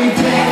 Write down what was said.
every day.